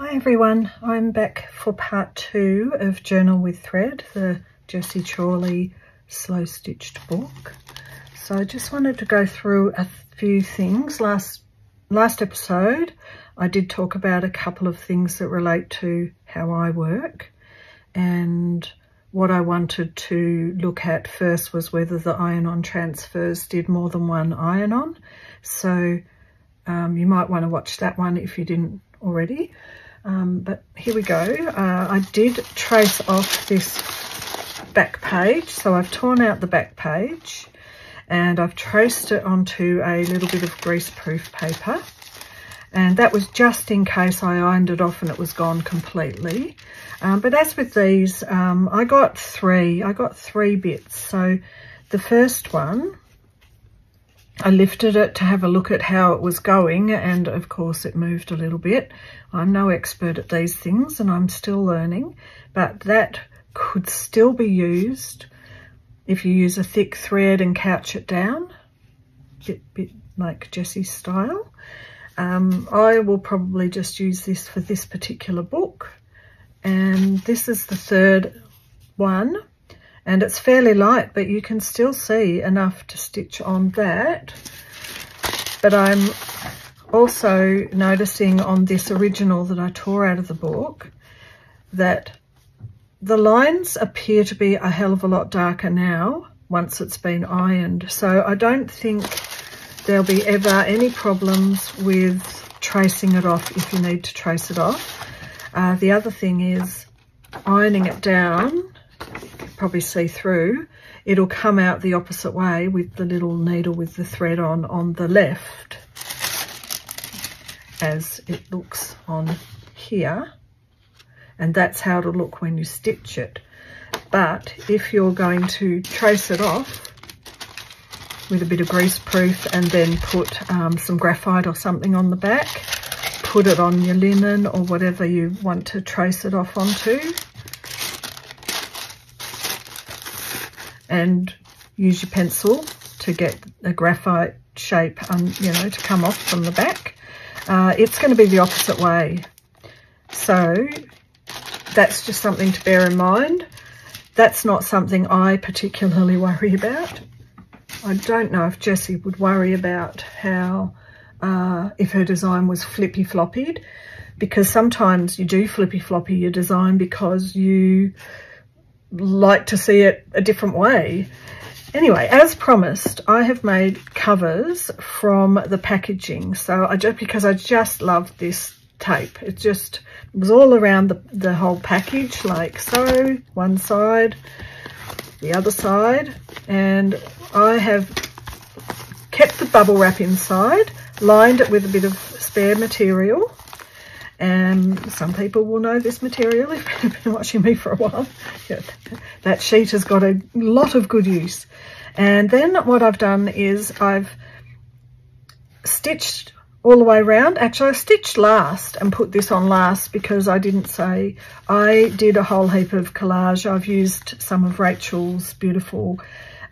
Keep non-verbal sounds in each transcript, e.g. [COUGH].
Hi everyone, I'm back for part two of Journal with Thread, the Jessie Chorley slow stitched book. So I just wanted to go through a few things. Last, last episode I did talk about a couple of things that relate to how I work and what I wanted to look at first was whether the iron-on transfers did more than one iron-on. So um, you might want to watch that one if you didn't already. Um, but here we go. Uh, I did trace off this back page. So I've torn out the back page and I've traced it onto a little bit of greaseproof paper. And that was just in case I ironed it off and it was gone completely. Um, but as with these, um, I got three. I got three bits. So the first one I lifted it to have a look at how it was going and of course it moved a little bit. I'm no expert at these things and I'm still learning, but that could still be used if you use a thick thread and couch it down, bit, bit like Jessie's style. Um, I will probably just use this for this particular book and this is the third one and it's fairly light but you can still see enough to stitch on that but I'm also noticing on this original that I tore out of the book that the lines appear to be a hell of a lot darker now once it's been ironed so I don't think there'll be ever any problems with tracing it off if you need to trace it off. Uh, the other thing is ironing it down probably see through, it'll come out the opposite way with the little needle with the thread on on the left as it looks on here. And that's how it'll look when you stitch it. But if you're going to trace it off with a bit of greaseproof and then put um, some graphite or something on the back, put it on your linen or whatever you want to trace it off onto, and use your pencil to get a graphite shape, um, you know, to come off from the back. Uh, it's going to be the opposite way. So that's just something to bear in mind. That's not something I particularly worry about. I don't know if Jessie would worry about how, uh, if her design was flippy floppied, because sometimes you do flippy floppy your design because you like to see it a different way. Anyway, as promised, I have made covers from the packaging. So I just, because I just love this tape. It just it was all around the, the whole package, like so, one side, the other side. And I have kept the bubble wrap inside, lined it with a bit of spare material and some people will know this material if [LAUGHS] they've been watching me for a while. that sheet has got a lot of good use. And then what I've done is I've stitched all the way around. Actually, I stitched last and put this on last because I didn't say. I did a whole heap of collage. I've used some of Rachel's beautiful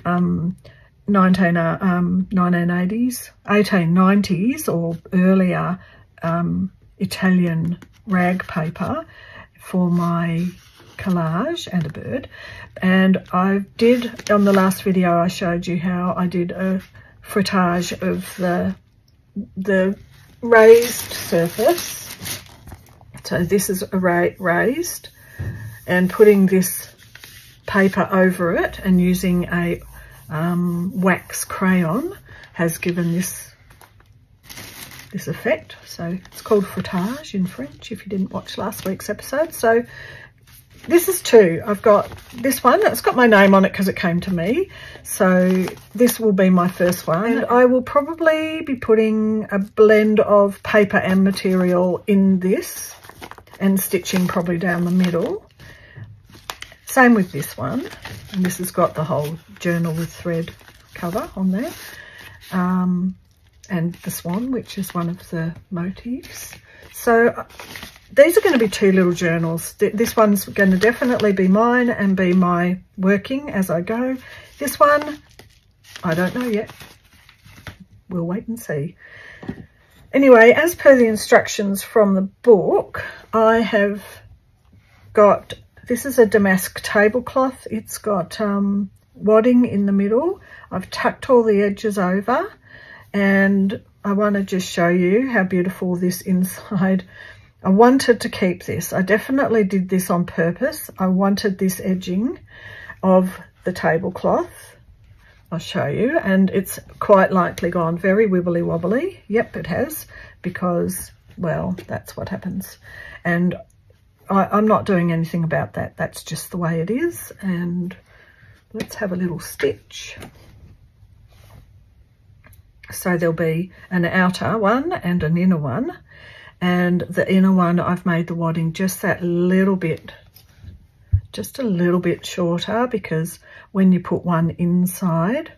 um, 19, uh, um, 1980s, 1890s or earlier um, Italian rag paper for my collage and a bird. And I did, on the last video, I showed you how I did a frottage of the, the raised surface. So this is a ra raised and putting this paper over it and using a um, wax crayon has given this this effect. So it's called frottage in French if you didn't watch last week's episode. So this is two. I've got this one. It's got my name on it because it came to me. So this will be my first one. And I will probably be putting a blend of paper and material in this and stitching probably down the middle. Same with this one. And this has got the whole journal with thread cover on there. Um, and the swan, which is one of the motifs. So uh, these are going to be two little journals. This one's going to definitely be mine and be my working as I go. This one, I don't know yet. We'll wait and see. Anyway, as per the instructions from the book, I have got, this is a damask tablecloth. It's got um, wadding in the middle. I've tucked all the edges over and I want to just show you how beautiful this inside. [LAUGHS] I wanted to keep this. I definitely did this on purpose. I wanted this edging of the tablecloth. I'll show you and it's quite likely gone very wibbly wobbly. Yep, it has because, well, that's what happens. And I, am not doing anything about that. That's just the way it is. And let's have a little stitch. So there'll be an outer one and an inner one. And the inner one, I've made the wadding just that little bit, just a little bit shorter because when you put one inside,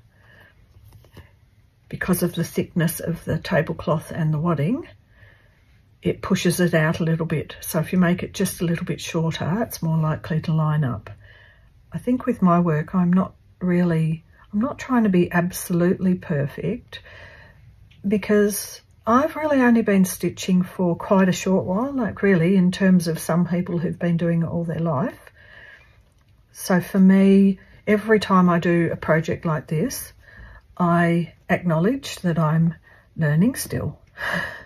because of the thickness of the tablecloth and the wadding, it pushes it out a little bit. So if you make it just a little bit shorter, it's more likely to line up. I think with my work, I'm not really, I'm not trying to be absolutely perfect because I've really only been stitching for quite a short while, like really in terms of some people who've been doing it all their life. So for me, every time I do a project like this, I acknowledge that I'm learning still.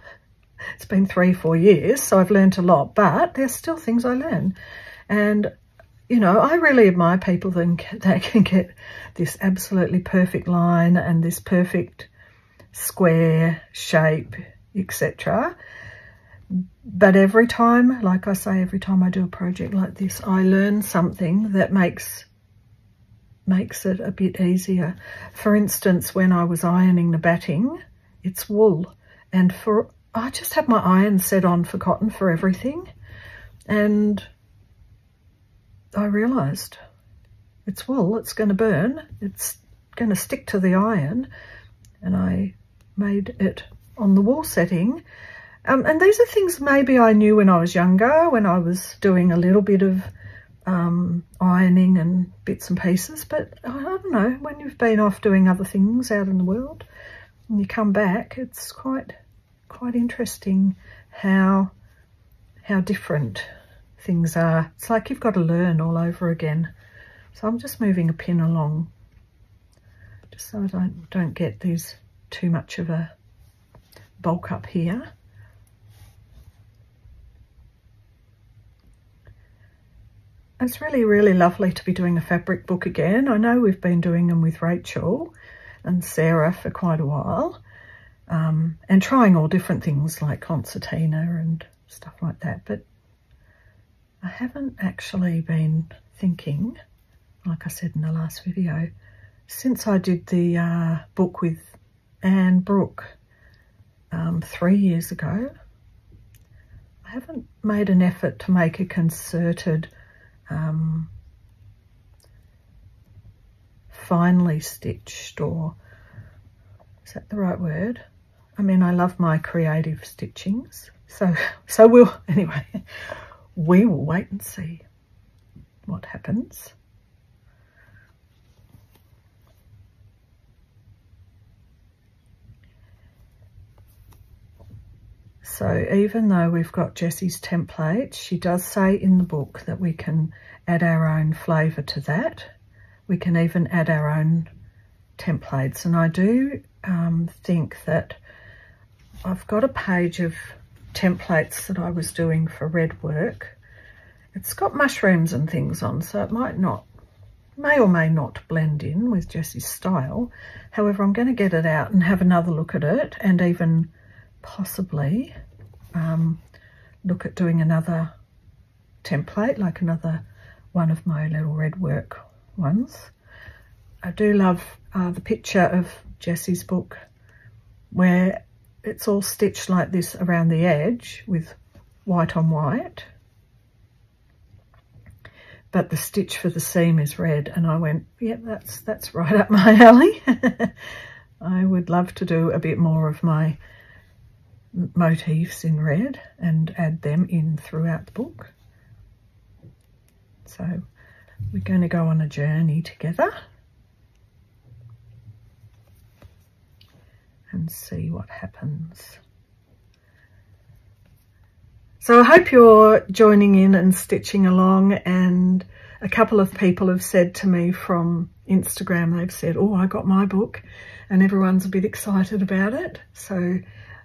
[LAUGHS] it's been three, four years, so I've learned a lot, but there's still things I learn. And, you know, I really admire people [LAUGHS] that can get this absolutely perfect line and this perfect square shape, etc. But every time, like I say, every time I do a project like this, I learn something that makes makes it a bit easier. For instance, when I was ironing the batting, it's wool. And for I just have my iron set on for cotton for everything. And I realised it's wool, it's going to burn, it's going to stick to the iron. And I made it on the wool setting. Um, and these are things maybe I knew when I was younger, when I was doing a little bit of um, ironing and bits and pieces. But I don't know, when you've been off doing other things out in the world and you come back, it's quite quite interesting how how different things are. It's like you've got to learn all over again. So I'm just moving a pin along just so I don't, don't get these too much of a bulk up here. It's really, really lovely to be doing a fabric book again. I know we've been doing them with Rachel and Sarah for quite a while um, and trying all different things like concertina and stuff like that. But I haven't actually been thinking, like I said in the last video, since I did the uh, book with Anne Brooke um, three years ago, I haven't made an effort to make a concerted, um, finely stitched or, is that the right word? I mean, I love my creative stitchings. So, [LAUGHS] so we'll, [LAUGHS] anyway, we will wait and see what happens. So even though we've got Jessie's template, she does say in the book that we can add our own flavour to that. We can even add our own templates. And I do um, think that I've got a page of templates that I was doing for red work. It's got mushrooms and things on, so it might not, may or may not blend in with Jessie's style. However, I'm going to get it out and have another look at it and even possibly um, look at doing another template, like another one of my little red work ones. I do love uh, the picture of Jessie's book where it's all stitched like this around the edge with white on white. But the stitch for the seam is red. And I went, yeah, that's, that's right up my alley. [LAUGHS] I would love to do a bit more of my motifs in red and add them in throughout the book. So we're going to go on a journey together. And see what happens. So I hope you're joining in and stitching along and a couple of people have said to me from Instagram, they've said, oh, I got my book and everyone's a bit excited about it. So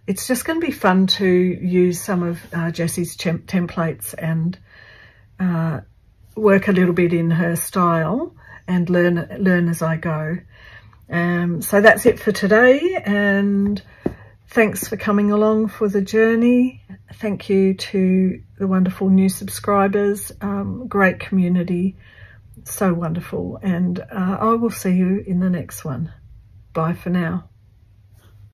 it's just going to be fun to use some of uh, Jessie's templates and uh, work a little bit in her style and learn learn as I go. Um, so that's it for today and thanks for coming along for the journey. Thank you to the wonderful new subscribers, um, great community, so wonderful. And uh, I will see you in the next one. Bye for now.